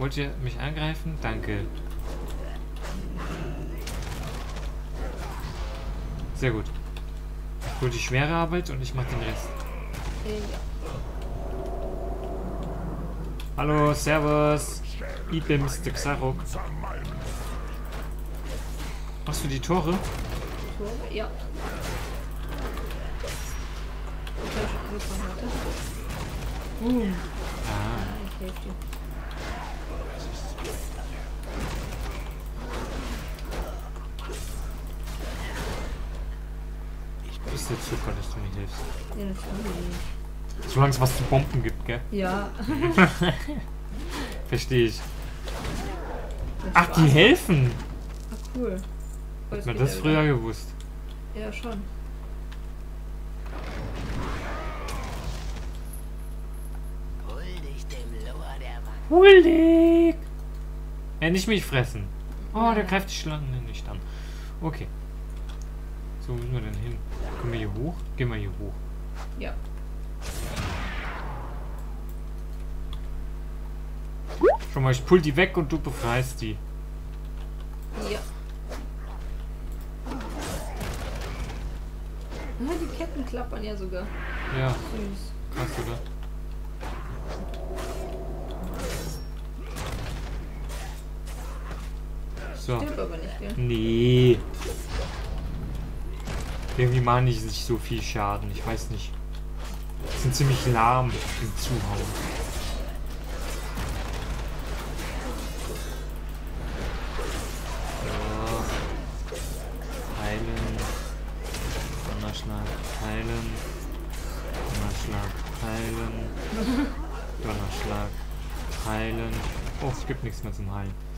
Wollt ihr mich angreifen? Danke. Sehr gut. Ich hol die schwere Arbeit und ich mach den Rest. Hallo, Servus. Ibims, der Xarok. Machst du die Tore? Tore? Ja. Ah. Ah, ich helfe dir. Du bist der Zucker, dass du mir hilfst. Ja, natürlich. Solange es was zu bomben gibt, gell? Ja. Verstehe ich. Ach, die helfen! Ah, cool. Hätte jetzt man das er früher wieder. gewusst. Ja, schon. Hol dich dem Loa der Wand. Huldig! Ja, nicht mich fressen. Oh, der greift die Schlangen nicht an. Okay. So, wo müssen wir denn hin? Kommen wir hier hoch? Gehen wir hier hoch. Ja. Schon mal, ich pull die weg und du befreist die. Ja. Ah, die Ketten klappern ja sogar. Ja, Süß. krass, oder? So. Stimmt aber nicht, gell? Nee. Irgendwie machen die sich so viel Schaden. Ich weiß nicht. Die sind ziemlich lahm im Zuhauen. So. Heilen. Donnerschlag. Heilen. Donnerschlag. Heilen. Donnerschlag. Heilen. Oh, es gibt nichts mehr zum Heilen.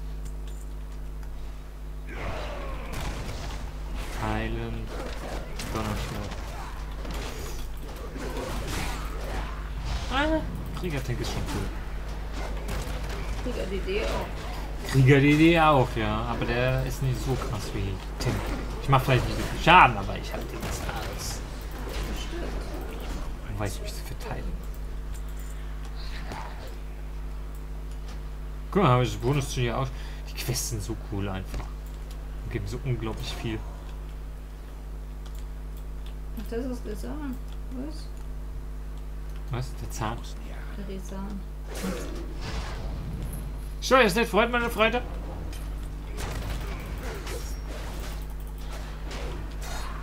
Heilen. Donnerschlag. Ah, Kriegertank ist schon cool. Krieger DD auch. Krieger DD auch, ja. Aber der ist nicht so krass wie Tim. Ich mache vielleicht nicht so viel Schaden, aber ich habe den das alles. Bestimmt. Und weiß mich zu verteidigen. Guck mal, habe ich das Bonus zu dir auch. Die Quests sind so cool einfach. Und geben so unglaublich viel. Das ist Resan. Was? Was? Der Zahn. Resan. So, ist nicht Freund, meine Freunde?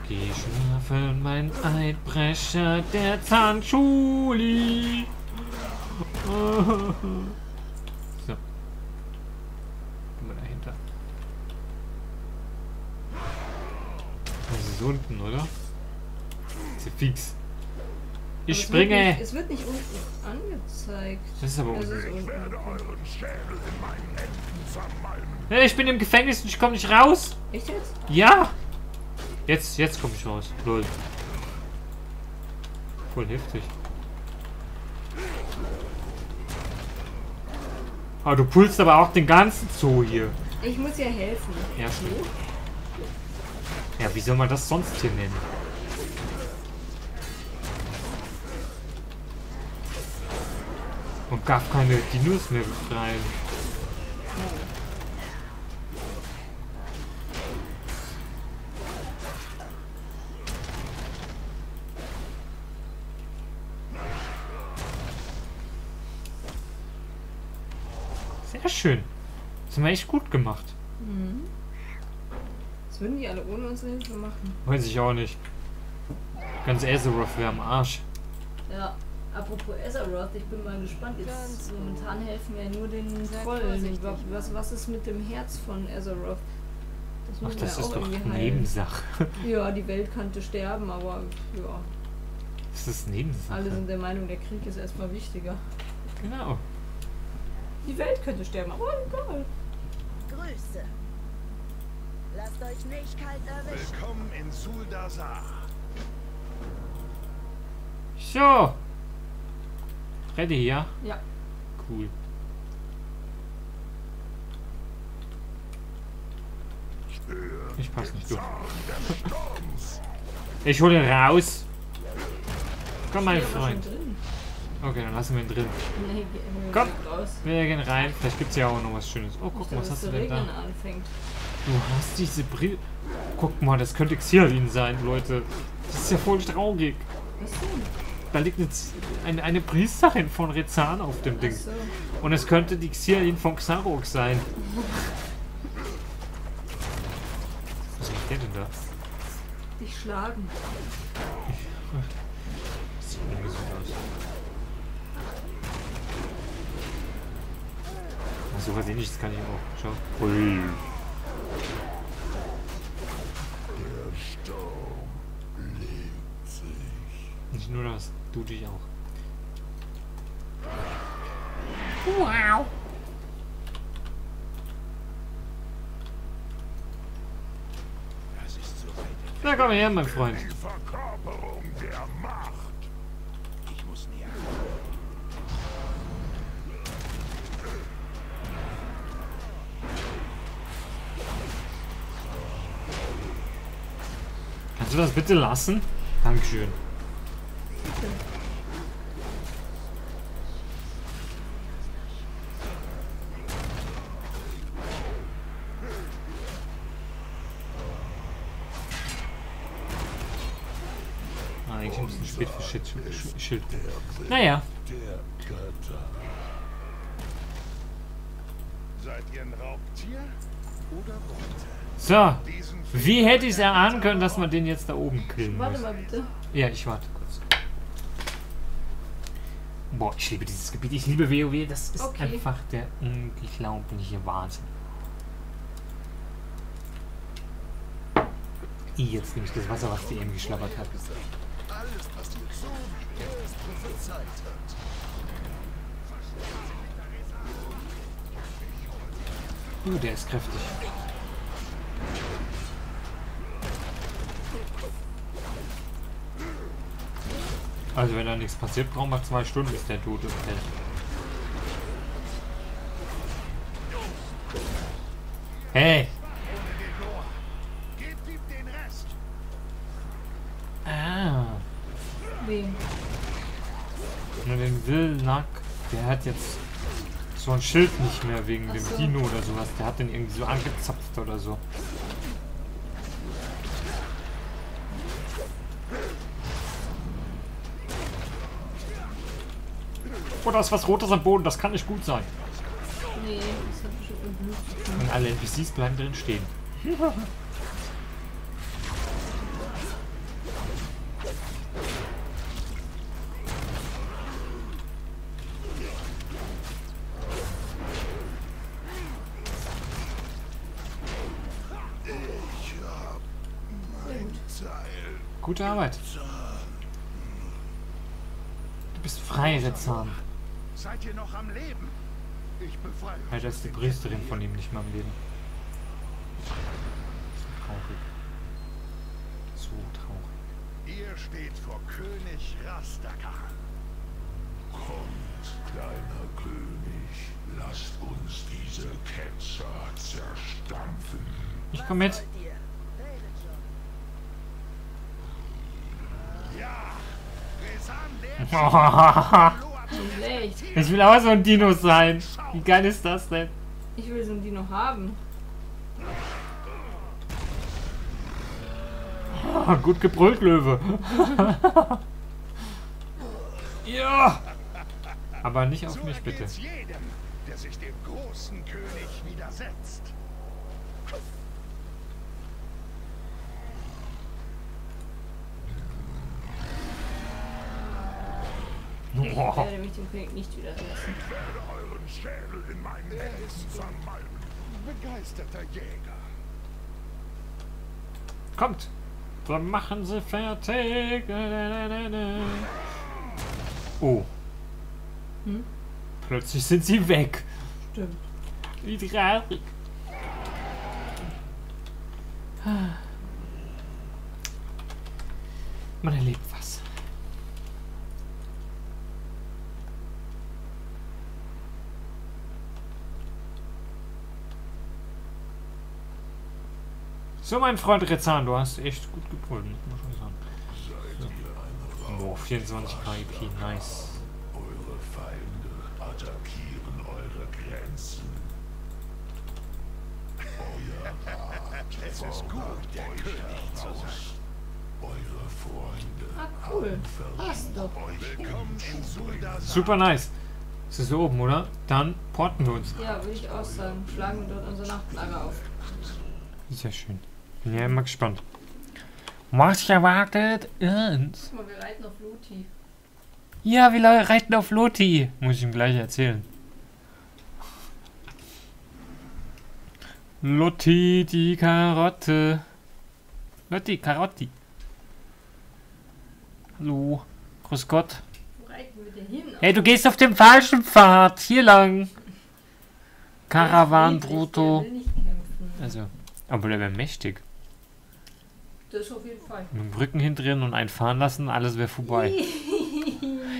Geh schlafen, mein Eidbrecher, der Zahnschuli. So. Guck mal dahinter. Das ist unten, oder? Fix. Ich Aber es springe. Wird nicht, es wird nicht unten angezeigt. Das ist aber Es unten. ist unten. Ja, ich bin im Gefängnis und ich komme nicht raus. Echt jetzt? Ja! Jetzt, jetzt komme ich raus. Lol. Voll heftig. Aber du pulst aber auch den ganzen Zoo hier. Ich muss ja helfen. Ja, stimmt. Ja, wie soll man das sonst hier nennen? Und darf keine Dinos mehr befreien. Sehr schön. Das haben wir echt gut gemacht. Mhm. Das würden die alle ohne unsere Hilfe machen. Weiß ich auch nicht. Ganz Azeroth wäre am Arsch. Ja. Apropos Azeroth, ich bin mal gespannt. Jetzt Ganz momentan helfen wir ja nur den Trollen. Wa- Was, was ist mit dem Herz von Azeroth? Das Ach, müssen das wir ist auch doch. Nebensache. Ja, die Welt könnte sterben, aber ja, Das ist Nebensache. alle sind der Meinung, der Krieg ist erstmal wichtiger. Genau. Die Welt könnte sterben, aber egal. Grüße. Lasst euch nicht kalt erwischen. Willkommen in Suldazar. So. Ready, ja? Ja. Cool. Ich pass nicht durch. Ich hole ihn raus. Komm, mein Hier Freund. Okay, dann lassen wir ihn drin. Nee, Komm. Wir gehen rein. Vielleicht gibt es ja auch noch was Schönes. Oh, guck mal, was hast du denn da? Du hast diese Brille. Guck mal, das könnte Xialin sein, Leute. Das ist ja voll traurig. Was denn? Da liegt jetzt eine, eine Priesterin von Rezan auf dem Ding. Achso. Und es könnte die Xialin von Xarok sein. Was macht der denn da? Dich schlagen. Das sieht ungesund aus. Ach, so was ähnliches kann ich auch. Schau. Ui. Du dich auch. Das ist so weit Na komm her, mein Freund. Die Verkörperung der Macht. Ich muss näher. Kannst du das bitte lassen? Dankeschön. Ein bisschen spät für Schild. Sch- Schild. Naja, Der Götter. Seid ihr ein Raubtier oder Beute? so. Wie hätte ich es erahnen können, dass man den jetzt da oben killen Warte muss? mal bitte. Ja, ich warte kurz. Boah, ich liebe dieses Gebiet. Ich liebe WoW. Das ist Okay. einfach der unglaubliche Wahnsinn. Jetzt nehme ich das Wasser, was die eben geschlabbert hat. Wie er es prophezeit hat. Uh, der ist kräftig. Also wenn da nichts passiert, brauchen wir zwei Stunden, bis der Tote fällt. Hey! Der hat jetzt so ein Schild nicht mehr wegen Ach dem so. Dino oder sowas. Der hat den irgendwie so angezapft oder so. Oh, da ist was Rotes am Boden, das kann nicht gut sein. Nee, das hat bestimmt mit Blut zu tun. Und alle NPCs bleiben drin stehen. Gute Arbeit. Du bist frei, Rezan. Seid ihr noch am Leben? Ich befreie euch. Halt, ist die Priesterin von ihm nicht mehr am Leben. So traurig. So traurig. Ihr steht vor König Rastakhan. Kommt, kleiner König, lasst uns diese Ketzer zerstampfen. Ich komm mit. Ja, Resan der Nicht schlecht. Ich will auch so ein Dino sein. Wie geil ist das denn? Ich will so ein Dino haben. Ah, gut gebrüllt, Löwe. ja. Aber nicht auf mich, bitte. jedem, der sich dem großen König widersetzt. Ich werde mich dem König nicht widersetzen. Ich werde euren Schädel in meinen Händen zermalmen. Begeisterter Jäger. Kommt. Dann machen sie fertig. Oh. Hm? Plötzlich sind sie weg. Stimmt. Wie traurig. Man erlebt was. So, mein Freund Rezan, du hast echt gut gebrüllt, muss man schon sagen. Eine Boah, 24 KIP, nice. Eure attackieren eure Grenzen. Euer Rat Es ist gut, der König zu sein. Eure Freunde Ah, cool. Passt doch. Willkommen in Sulda. Super nice. Ist das hier oben, oder? Dann porten wir uns. Ja, würde ich auch sagen. Schlagen wir dort unser Nachtlager auf. Sehr schön. Bin ja immer gespannt. Was erwartet uns? Guck mal, wir reiten auf Luti. Ja, wir reiten auf Loti. Muss ich ihm gleich erzählen. Lotti, die Karotte. Lotti, Karotti. Hallo. Grüß Gott. Wo reiten wir denn hin? Hey, du gehst auf dem falschen Pfad. Hier lang. Karawan, Bruto. Also, aber der wäre mächtig. Das auf jeden Fall. Mit dem Rücken hindrehen und einen fahren lassen, alles wäre vorbei.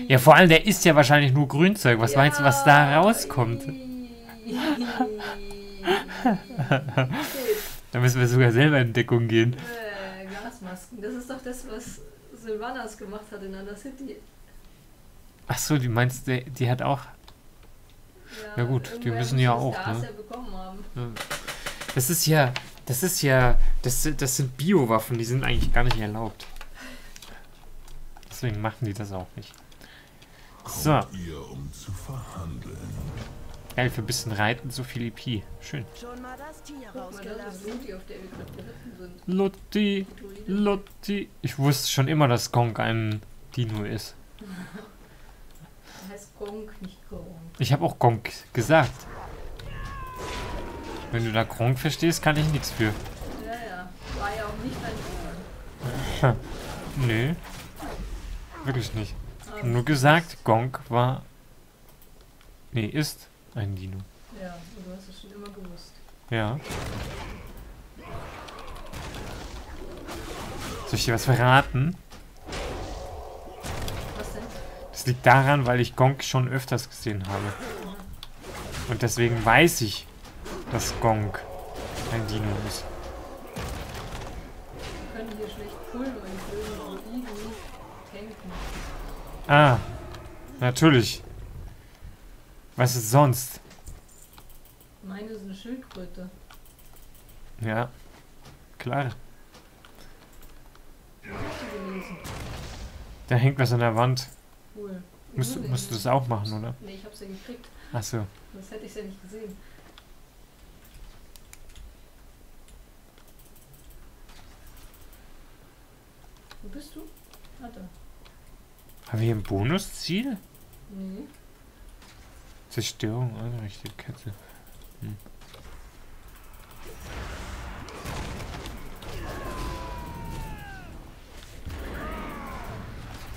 Ja, vor allem, der isst ja wahrscheinlich nur Grünzeug. Was meinst du, was da rauskommt? Da müssen wir sogar selber in Deckung gehen. äh, Gasmasken. Das ist doch das, was Sylvanas gemacht hat in Undercity. Ach so, die meinst, die, die hat auch. Ja gut, die müssen ja auch, Gas ne? ja bekommen haben. Das ist ja, das ist ja, das, das sind Biowaffen, die sind eigentlich gar nicht erlaubt. Deswegen machen die das auch nicht. So, ihr, um zu verhandeln. geil, für ein bisschen Reiten so viel EP. Schön. Schon mal das Tier rausgelassen. Lotti. Lotti. Ich wusste schon immer, dass Gong ein Dino ist. Heißt Gronk, nicht Gronk. Ich habe auch Gong gesagt. Wenn du da Gronk verstehst, kann ich nichts für. Ja, ja. War ja auch nicht dein Plan. Nö. Wirklich nicht. Aber, Nur gesagt, Gong war. Nee, ist ein Dino. ja, du hast es schon immer gewusst. Ja. Soll ich dir was verraten? Was denn? Das liegt daran, weil ich Gong schon öfters gesehen habe. Und deswegen weiß ich, dass Gong ein Dino ist. Wir können hier schlecht pullen und Druiden tanken. Ah, natürlich. Was ist sonst? Meine ist eine Schildkröte. Ja, klar. Da hängt was an der Wand. Cool. Musst, musst du das auch machen, oder? Nee, ich hab's ja gekriegt. Achso. Sonst hätte ich's ja nicht gesehen. Wo bist du? Ah, da. Haben wir hier ein Bonusziel? Nee. Zerstörung, einrichtige Kette. Hm.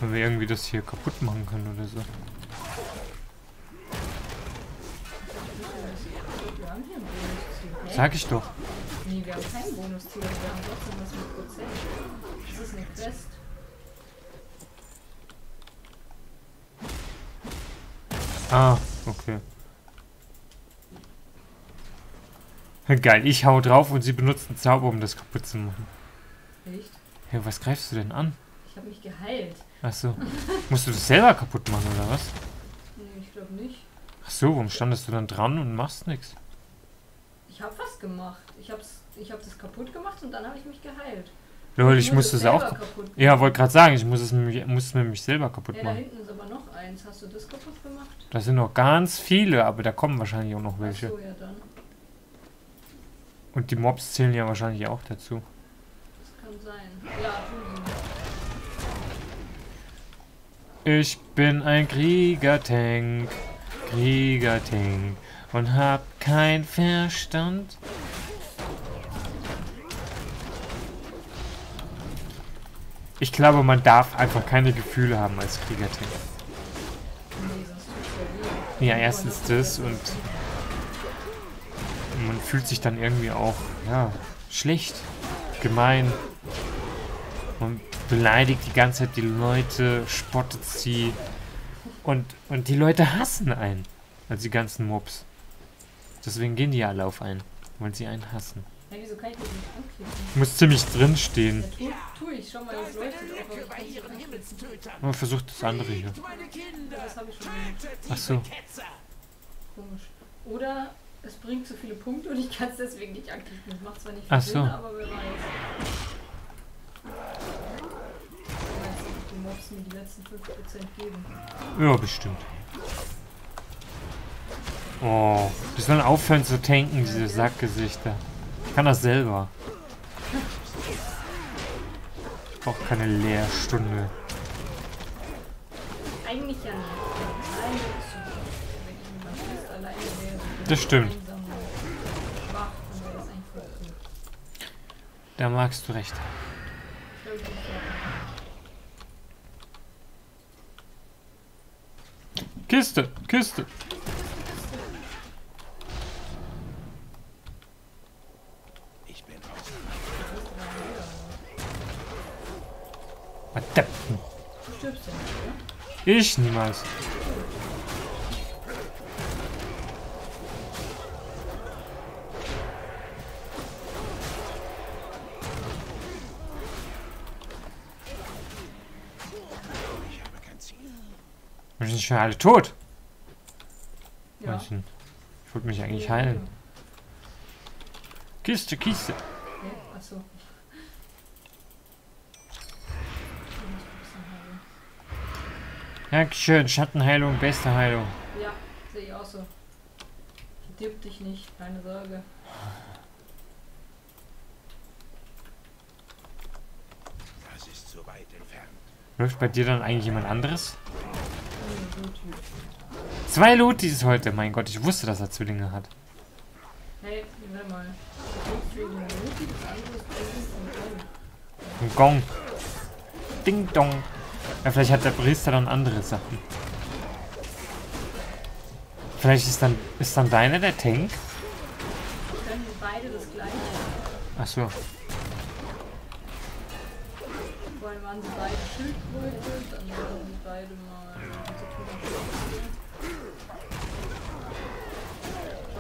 Wenn wir irgendwie das hier kaputt machen können oder so. Sag ich doch. Nee, wir haben kein Bonusziel. Wir haben trotzdem was mit Prozent. Das ist eine Quest. Ah, okay. Geil, ich hau drauf und sie benutzt einen Zauber, um das kaputt zu machen. Echt? Hey, was greifst du denn an? Ich habe mich geheilt. Achso. Musst du das selber kaputt machen oder was? Nee, ich glaube nicht. Ach so, warum standest du dann dran und machst nichts? Ich habe gemacht. Ich hab's, ich hab das kaputt gemacht und dann habe ich mich geheilt. Lol, ich muss musste es auch. Ja, wollte gerade sagen, ich muss es mir, muss es mir mich selber kaputt Ja, da machen. hinten ist aber noch eins. Hast du das kaputt gemacht? Da sind noch ganz viele, aber da kommen wahrscheinlich auch noch welche. Ach so, ja dann. Und die Mobs zählen ja wahrscheinlich auch dazu. Das kann sein. Ja, tun sie. Ich bin ein Kriegertank, Kriegertank und hab kein Verstand. Ich glaube, man darf einfach keine Gefühle haben als weh. Ja, erstens das und man fühlt sich dann irgendwie auch, ja, schlecht, gemein und beleidigt die ganze Zeit die Leute, spottet sie und, und die Leute hassen einen, also die ganzen Mobs. Deswegen gehen die ja alle auf einen, weil sie einen hassen. Hey, wieso kann ich das nicht anklicken? Muss ziemlich drin stehen. Ja, tu, tu ich. Schau mal, das leuchtet auch. anklicken. Man versucht das andere hier. Das habe ich schon. Ach so. Komisch. Oder es bringt zu viele Punkte und ich kann es deswegen nicht machen. Das macht zwar nicht viel Ach Sinn, so. aber wer weiß. Nicht, ob die Mobs mir die letzten 5% geben. Ja, bestimmt. Oh, die sollen aufhören zu tanken, diese Sackgesichter. Ich kann das selber. Ich brauche keine Lehrstunde. Eigentlich ja nicht. Das stimmt. Da magst du recht. Kiste, Kiste. Ich bin aus. Adepten. Du stirbst ja nicht, oder? Ich niemals. Wir sind schon alle tot. Ja. Ich wollte mich eigentlich heilen. Kiste, Kiste. Ja, achso. Dankeschön. Schattenheilung, beste Heilung. Ja, sehe ich auch so. Verdirb dich nicht, keine Sorge. Das ist zu weit entfernt. Läuft bei dir dann eigentlich jemand anderes? Hm. Zwei Lutis heute. Mein Gott, ich wusste, dass er Zwillinge hat. Hey, warte mal. Ein Gong. Ding dong. Ja, vielleicht hat der Priester dann andere Sachen. Vielleicht ist dann, ist dann deiner der Tank? Können beide das gleiche. Achso. Vorhin waren sie beide Schildkröte, dann waren sie beide mal. so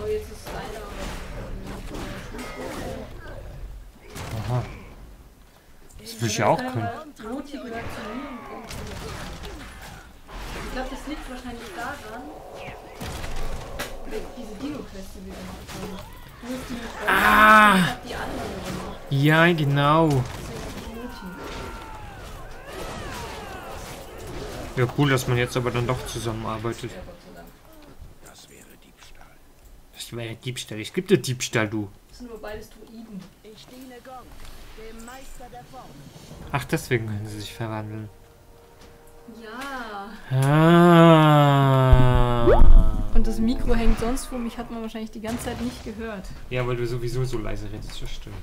Oh, jetzt ist einer aber. Aha. Will ich ja auch können. Gehört zu mir und. Ich glaube, das liegt wahrscheinlich daran, diese Dino-Quest, die wir gemacht haben. Du hast die nicht Ah. ich hab die andere gemacht. Ja, genau. Ja, cool, dass man jetzt aber dann doch zusammenarbeitet. Das wäre Diebstahl. Das wäre ja Diebstahl. Ich gibt dir Diebstahl, du. Das sind nur beides Druiden. Ich diene Gong, dem Meister der Form. Ach, deswegen können sie sich verwandeln. Ja. Ah. Und das Mikro hängt sonst wo, mich hat man wahrscheinlich die ganze Zeit nicht gehört. Ja, weil du sowieso so leise redest, das stimmt.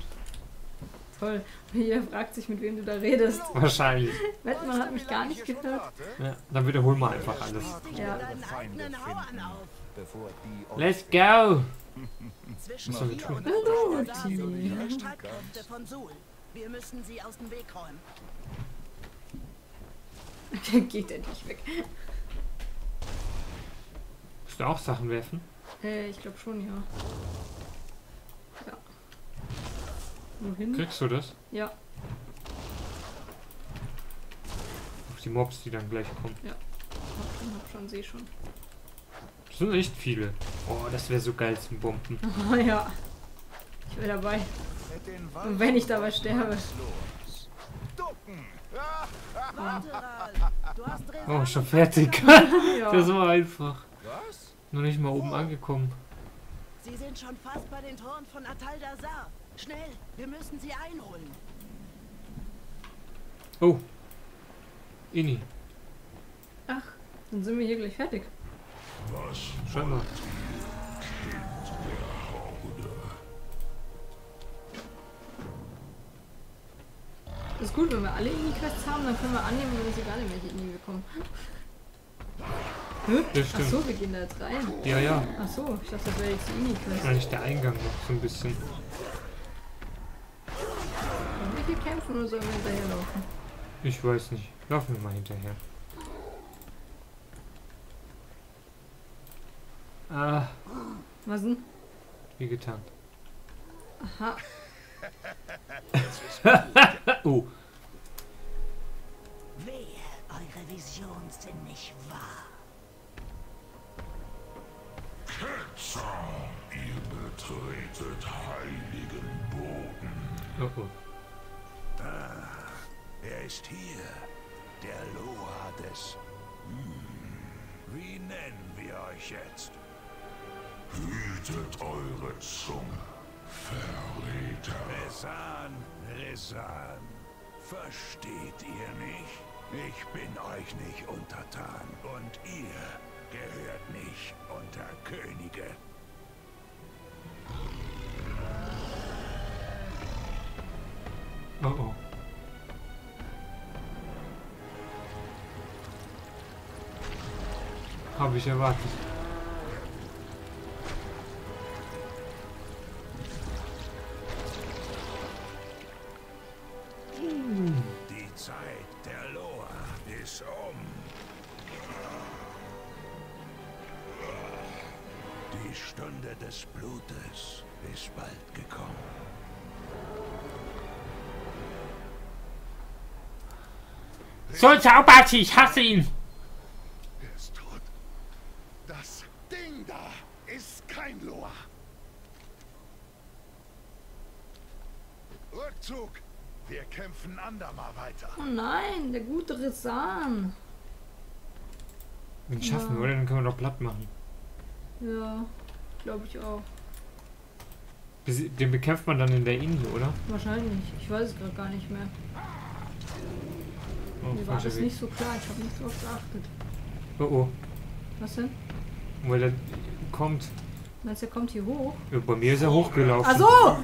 Toll. Jeder fragt sich, mit wem du da redest. Wahrscheinlich. Wettmann hat mich gar nicht gehört. Ja, dann wiederholen wir einfach alles. Ja. Let's go! Zwischen Was wir hier tun? Wir müssen sie aus dem Weg räumen. Geht er nicht weg. Musst du auch Sachen werfen? Äh, ich glaube schon, ja. Ja. Wohin? Kriegst du das? Ja. Auf die Mobs, die dann gleich kommen. Hab schon, hab schon, seh schon. Das sind echt viele. Oh, das wäre so geil zum Bomben. Oh ja. Ich bin dabei. Und wenn ich dabei sterbe. Oh, schon fertig. Ja. Das war einfach. was? Nur nicht mal oben angekommen. Sie sind schon fast bei den Toren von Atal Dazar. Schnell, wir müssen sie einholen. Oh. Ini. Ach, dann sind wir hier gleich fertig. Scheinbar. Das ist gut, wenn wir alle Ini-Quests haben, dann können wir annehmen, dass wir gar nicht welche Ini bekommen. Hä? Das Ach stimmt. so, wir gehen da jetzt rein. Ja, ja. Ach so, ich dachte, das wäre jetzt die Ini-Quest. Eigentlich der Eingang noch so ein bisschen. Wollen wir hier kämpfen oder sollen wir hinterherlaufen? Ich weiß nicht. Laufen wir mal hinterher. Ah, Was denn? wie getan. Aha. Oh, Wehe, eure Visionen sind nicht wahr. Beschützer, ihr betretet heiligen Boden. Oh oh. Er ist hier, der Loa des... Hm, wie nennen wir euch jetzt? Hütet eure Zunge, Verräter. Resan, Resan. Versteht ihr nicht? Ich bin euch nicht untertan und ihr gehört nicht unter Könige. Oh oh. Habe ich erwartet. Sollte Aubati, ich hasse ihn! Er ist tot. Das Ding da ist kein Loa. Rückzug. Wir kämpfen andermal weiter. Oh nein, der gute Resan. Den schaffen wir, oder? Den können wir doch platt machen. Ja, glaube ich auch. Den bekämpft man dann in der Insel, oder? Wahrscheinlich. Ich weiß es gerade gar nicht mehr. Oh, Mir war das Weg. nicht so klar. Ich habe nicht drauf geachtet. Oh oh. Was denn? Weil er kommt. Meinst du, er kommt hier hoch? Ja, bei mir ist er hochgelaufen. Ach so!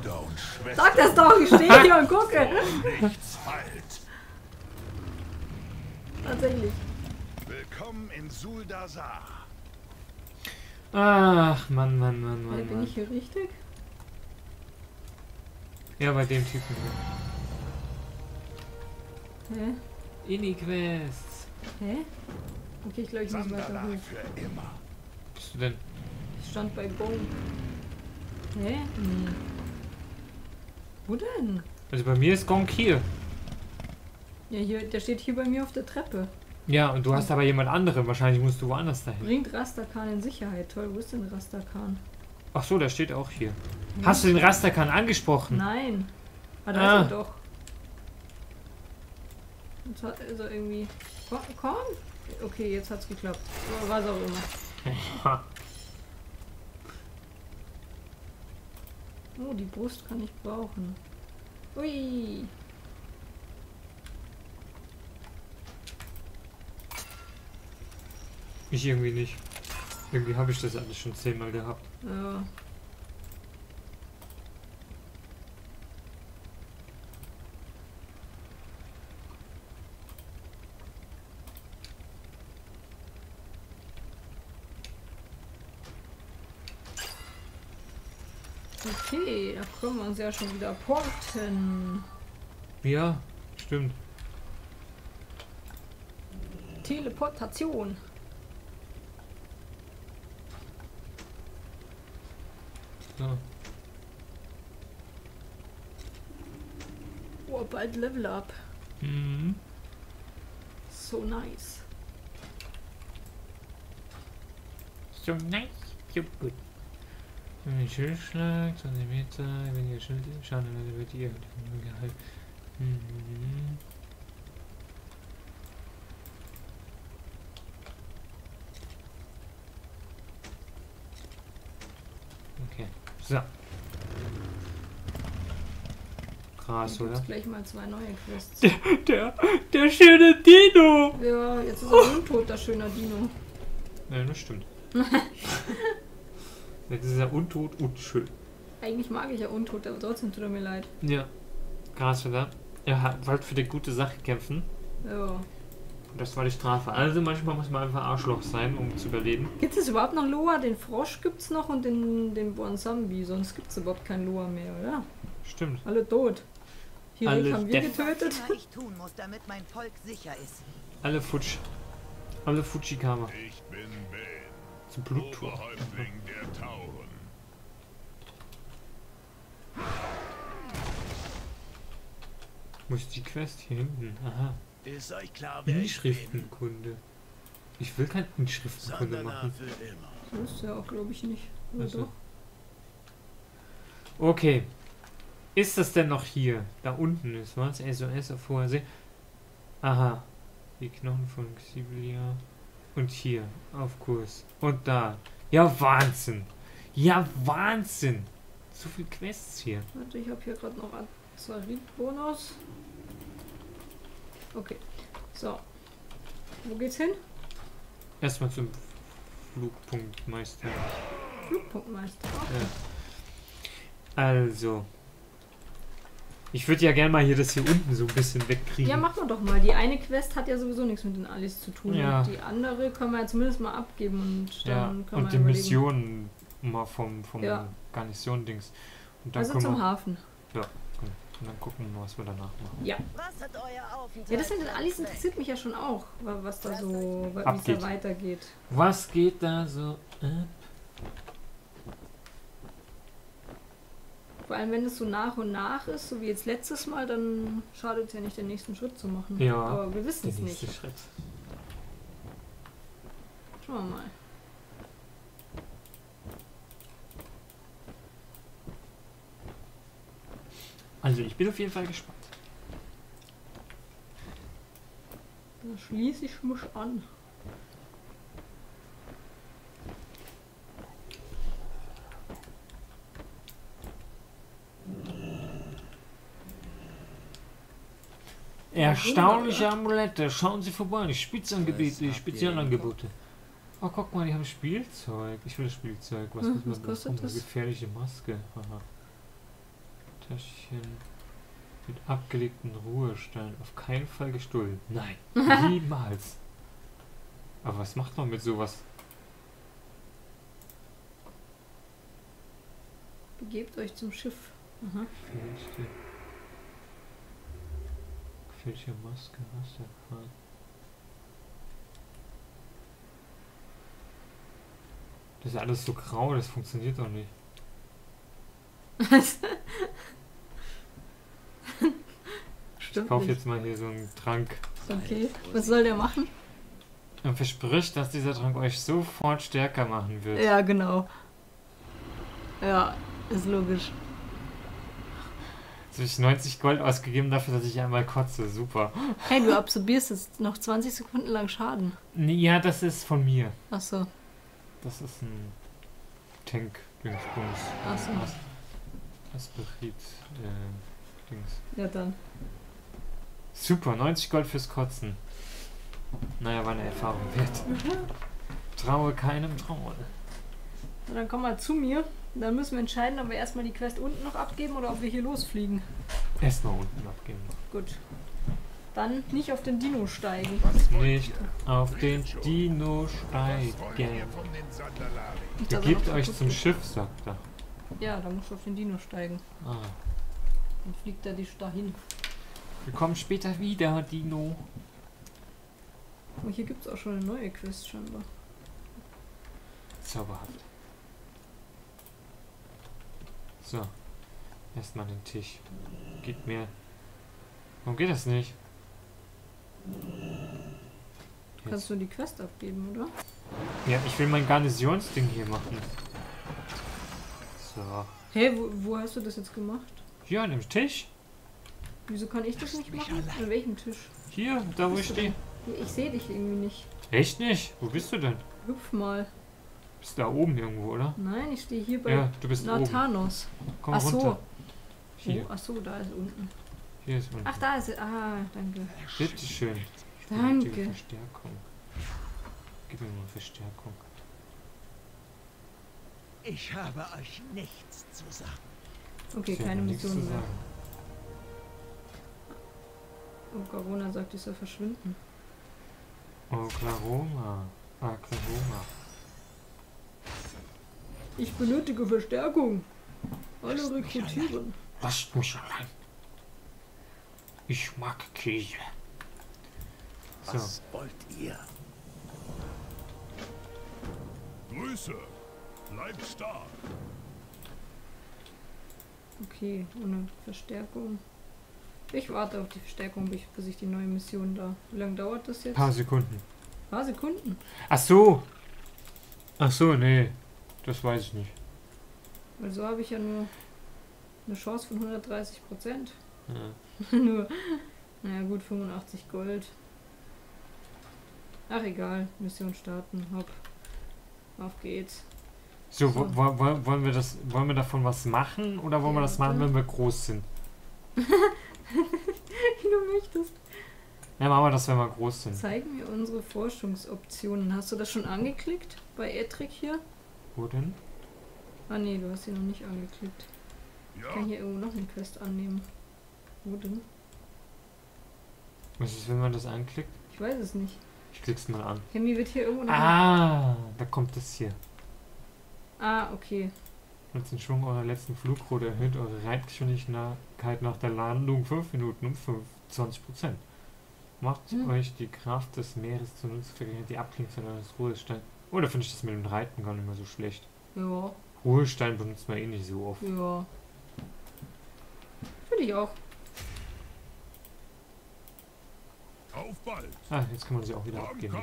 Sag das doch! Ich stehe hier und gucke! nichts halt. Tatsächlich. Willkommen in Suldasar. Ach, Mann, Mann, Mann, Hey, Mann. bin Mann. ich hier richtig? Ja, bei dem Typen hier. Hä? Ini-Quests. Hä? Okay, ich glaube, ich muss weiter Sandala hoch. für immer. Bist du denn? Ich stand bei Bone. Hä? Nee. Wo denn? Also bei mir ist Gonk hier. Ja, hier, der steht hier bei mir auf der Treppe. Ja, und du hast aber jemand anderen. Wahrscheinlich musst du woanders dahin. Bringt Rastakan in Sicherheit. Toll, wo ist denn Rastakan? Ach so, der steht auch hier. Hast du den Rastakan angesprochen? Nein. Ah, da Ah. ist er doch. Jetzt hat er irgendwie. Komm, komm! Okay, jetzt hat's geklappt. Was auch immer. Oh, die Brust kann ich brauchen. Ui! Ich irgendwie nicht. Irgendwie habe ich das alles schon zehnmal gehabt. Ja. Okay, da können wir uns ja schon wieder porten. Ja, stimmt. Teleportation. So. Oh, bald Level Up. Mhm. So nice. So nice, so gut. Wenn ihr Schild schlagt, Zentimeter, wenn ihr Schild Schaden dann wird ihr Gehalt. Mhm. Okay, so. Krass, Jetzt oder? gibt's gleich mal zwei neue Quests. Der, der schöne Dino! Ja, jetzt ist er untot, der schöner Dino. Ja, das stimmt. Jetzt ist er untot und schön. Eigentlich mag ich ja untot, aber trotzdem tut er mir leid. Ja. Krass, oder? Er hat, wollte für die gute Sache kämpfen. Ja. Und das war die Strafe. Also manchmal muss man einfach Arschloch sein, um zu überleben. Gibt es überhaupt noch Loa? Den Frosch gibt's noch und den, den Bonsambi. Sonst gibt's überhaupt kein Loa mehr, oder? Stimmt. Alle tot. Hier Alle haben wir dead. getötet. Ich tun muss, damit mein Volk sicher ist. Alle Futsch. Alle Futschikama. Ich bin Ben, Zum. Oberhäuptling der Tauren. Muss die Quest hier hinten. Aha. Ist euch klar, wer ich? Inschriftenkunde. Ich will keine Inschriftenkunde machen. Das ist ja auch, glaube ich, nicht. Oder Ach so. doch? Okay. Ist das denn noch hier? Da unten ist was? SOS auf hoher See. Aha. Die Knochen von Xibilia. Und hier. Auf Kurs. Und da. Ja, Wahnsinn. Ja, Wahnsinn. So viel Quests hier. Warte, ich habe hier gerade noch Azarit-Bonus. Okay. So. Wo geht's hin? Erstmal zum Flugpunktmeister. Flugpunktmeister. Ja. Also. Ich würde ja gerne mal hier das hier unten so ein bisschen wegkriegen. Ja, machen wir doch mal. Die eine Quest hat ja sowieso nichts mit den Alice zu tun. Ja. Und die andere können wir ja zumindest mal abgeben und ja. dann können Und die. Missionen mal vom, vom Ja. Garnison-Dings. Und dann Also zum wir, Hafen. Und dann gucken wir mal, was wir danach machen. Ja. Was hat euer Aufenthalt? Ja, das mit den Alice interessiert mich ja schon auch, wa- was da so, wa- wie es Abgeht. da weitergeht. Was geht da so ab? Vor allem, wenn es so nach und nach ist, so wie jetzt letztes Mal, dann schadet es ja nicht, den nächsten Schritt zu machen. Ja, Aber wir wissen es nicht. Schritt. Schauen wir mal. Also ich bin auf jeden Fall gespannt. Da schließe ich mich an. Erstaunliche Amulette. Schauen Sie vorbei. Die Spezialangebote. Oh, guck mal, die haben Spielzeug. Ich will das Spielzeug. Was, Hm, muss man was kostet das? Gefährliche Maske. Aha. Täschchen mit abgelegten Ruhestein. Auf keinen Fall gestohlen. Nein, niemals. Aber was macht man mit sowas? Begebt euch zum Schiff. Aha. Gefährliche Maske, Wasserfall. Das ist alles so grau, das funktioniert doch nicht. Ich kaufe jetzt mal hier so einen Trank Okay. Was soll der machen? und verspricht, dass dieser Trank euch sofort stärker machen wird. Ja, genau. Ja, ist logisch. Jetzt habe ich 90 Gold ausgegeben dafür, dass ich einmal kotze. Super. Hey, du absorbierst jetzt noch 20 Sekunden lang Schaden. Nee, Ja, das ist von mir. Achso, Das ist ein Tank-Dingsbums. achso. As- Aspirit, äh, Dings. Ja, dann. Super, 90 Gold fürs Kotzen. Naja, war eine Erfahrung wert. Traue keinem Traue. Na, dann komm mal zu mir. Dann müssen wir entscheiden, ob wir erstmal die Quest unten noch abgeben oder ob wir hier losfliegen. Erstmal unten abgeben. Gut. Dann nicht auf den Dino steigen. Nicht ihr? auf den Dino steigen. Begebt euch zum geht. Schiff, sagt er. Ja, da musst du auf den Dino steigen. Ah. Dann fliegt er dich dahin. Wir kommen später wieder, Dino. Oh, hier gibt es auch schon eine neue Quest scheinbar. Zauberhaft. So. Erstmal den Tisch. Gib mir. Warum geht das nicht? Kannst du die Quest abgeben, oder? Ja, ich will mein Garnisonsding hier machen. So. Hey, wo, wo hast du das jetzt gemacht? Hier an dem Tisch. Wieso kann ich das nicht machen? An welchem Tisch? Hier, da wo ich stehe. Ich sehe dich irgendwie nicht. Echt nicht? Wo bist du denn? Hüpf mal. Bist da oben irgendwo, oder? Nein, ich stehe hier bei Ja, du bist oben. Nathanos. Komm Ach so. runter. Oh, Hier, ach so, da ist unten. hier ist unten. Ach, da ist er. Ah, danke. Bitteschön. Danke. Benötige Verstärkung. Gib mir mal Verstärkung. Ich habe euch nichts zu sagen. Okay, keine Mission mehr. sagen. Und Corona sagt, ich soll verschwinden. Oklahoma. Oklahoma. Ich benötige Verstärkung. Alle rekrutieren. Lasst mich allein. Ich mag Käse. So, Was wollt ihr? Grüße. Bleibt stark. Okay, ohne Verstärkung. Ich warte auf die Verstärkung, bis ich die neue Mission da. Wie lange dauert das jetzt? paar Sekunden. paar Sekunden. Ach so. Ach so, nee. Das weiß ich nicht. Weil so habe ich ja nur eine Chance von 130 Prozent. Ja. nur, naja gut, 85 Gold. Ach egal, Mission starten, hopp. Auf geht's. So, So. wo- wo- wollen wir das, wollen wir davon was machen oder wollen wir Ja, das machen, wenn wir groß sind? Wie du möchtest. Ja, machen wir das, wenn wir groß sind. Zeig mir unsere Forschungsoptionen. Hast du das schon angeklickt? Bei Edric hier? Wo denn? Ah nee, du hast sie noch nicht angeklickt. Ich kann Ja, hier irgendwo noch eine Quest annehmen. Wo denn? Was ist, wenn man das anklickt? Ich weiß es nicht. Ich klick's mal an. Chemie wird hier irgendwo noch. Ah, da kommt das hier. ah, okay. Nutzt den Schwung eurer letzten Flugroute, erhöht eure Reitgeschwindigkeit nach der Landung 5 Minuten um 25%. Macht Hm. euch die Kraft des Meeres zunutze, verringert die Abklingzeit eures Ruhesteins. Oh, da finde ich das mit dem Reiten gar nicht mehr so schlecht. Ja, Ruhestein benutzt man eh nicht so oft. ja. Finde ich auch. auf bald. Ah, jetzt kann man sie auch wieder abgeben.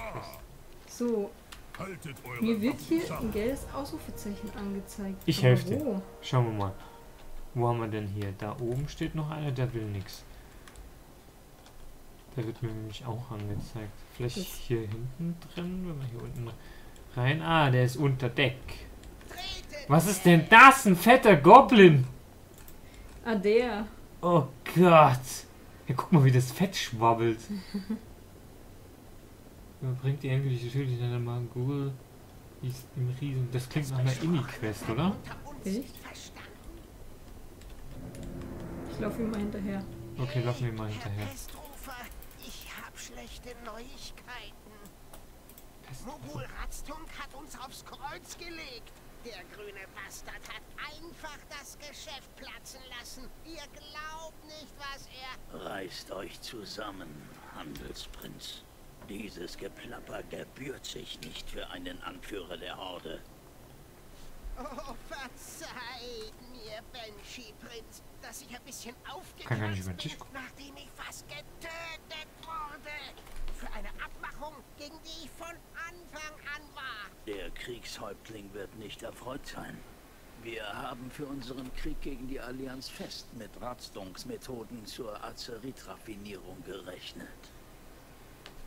So, Haltet eure mir wird hier ein gelbes Ausrufezeichen angezeigt. Ich Aber helfe dir. Schauen wir mal. Wo haben wir denn hier? Da oben steht noch einer, der will nix. Der wird mir nämlich auch angezeigt. Vielleicht Das- hier hinten drin, wenn wir hier unten rein. Ah, der ist unter Deck. Was ist denn das? Ein fetter Goblin! Ah, der. Oh Gott! Ja, guck mal, wie das Fett schwabbelt. Überbringt die endgültige Schuld in einer Magul. Die ist im Riesen. Das klingt nach einer Inni-Quest, oder? Echt? Ich laufe ihm mal hinterher. Okay, laufen wir mal hinterher. Ich hab schlechte Neuigkeiten. Mogul Ratztunk hat uns aufs Kreuz gelegt. Der grüne Bastard hat einfach das Geschäft platzen lassen. Ihr glaubt nicht, was er... Reißt euch zusammen, Handelsprinz. Dieses Geplapper gebührt sich nicht für einen Anführer der Horde. Oh, verzeiht mir, Banshee-Prinz, dass ich ein bisschen aufgekratzt bin, nachdem ich fast getötet wurde. Für eine Abmachung, gegen die ich von Anfang an war. Der Kriegshäuptling wird nicht erfreut sein. Wir haben für unseren Krieg gegen die Allianz fest mit Ratstungs Methoden zur Azerit-Raffinierung gerechnet.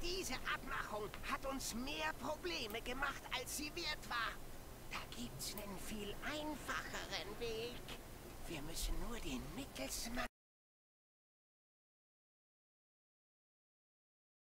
Diese Abmachung hat uns mehr Probleme gemacht, als sie wert war. Da gibt's einen viel einfacheren Weg. Wir müssen nur den Mittelsmann